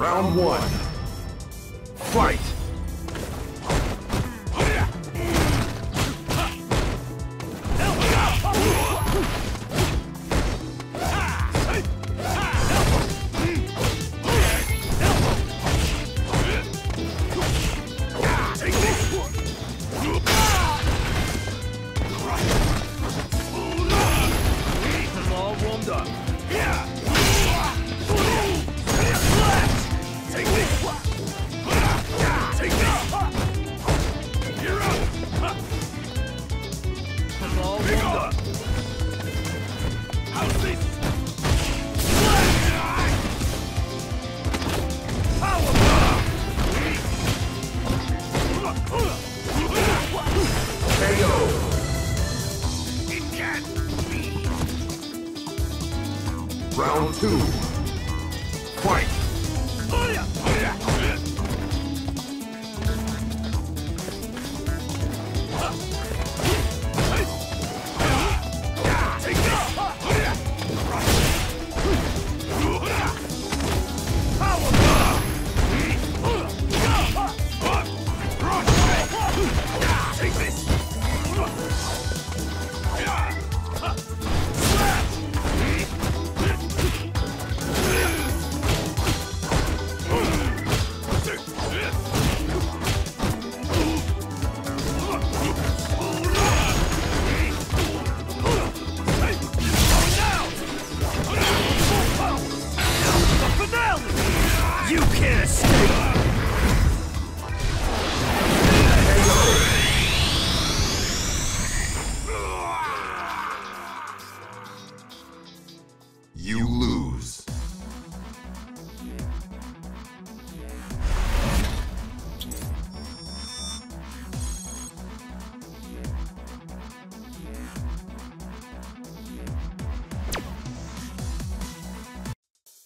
Round one. Fight! two.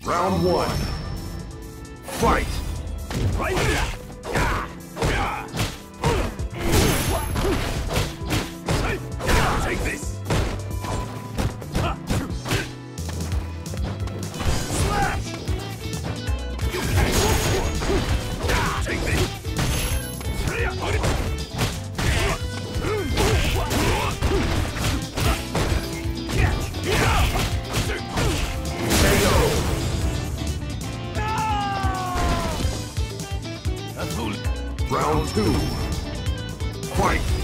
Round one. Fight! Right Round two. Fight!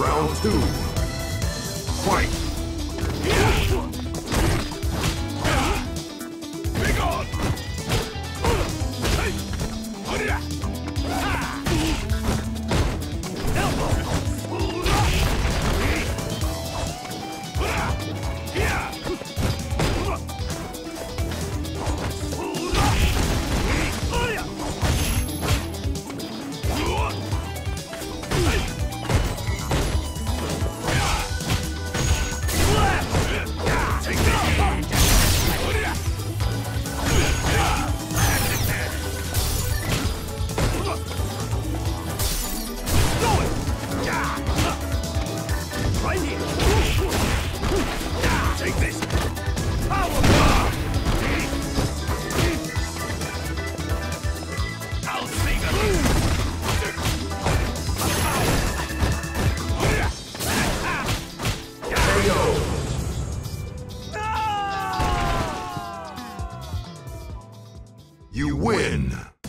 Round two. Fight! You win.